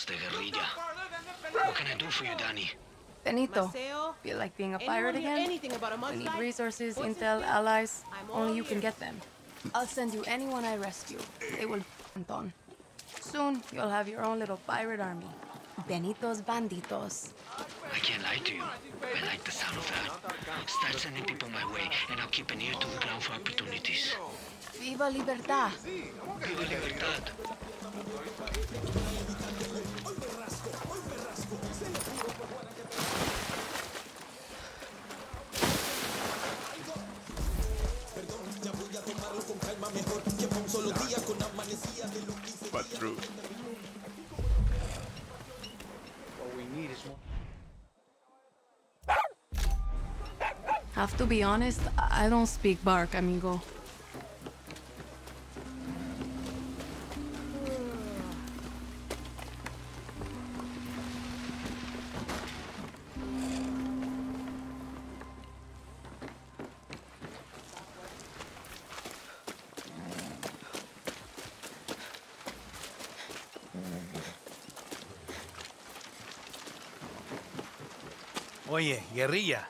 bandidos de guerrilla. What can I do for you, Dani? Benito, feel like being a pirate again? anything about a We need resources, intel, allies. Only you can get them. I'll send you anyone I rescue. They will Anton. Soon, you'll have your own little pirate army. Benito's Bandidos. I can't lie to you. I like the sound of that. Start sending people my way, and I'll keep an ear to the ground for opportunities. Viva Libertad! Viva Libertad! But true. What we need is more. Have to be honest, I I don't speak bark, amigo. Oye, guerrilla,